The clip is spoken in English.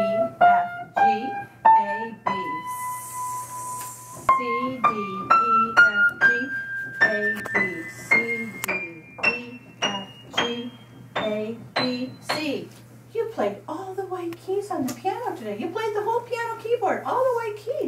E, F, G, A, B, C, D, E, F, G, A, B, C, D, E, F, G, A, B, C. You played all the white keys on the piano today. You played the whole piano keyboard, all the white keys.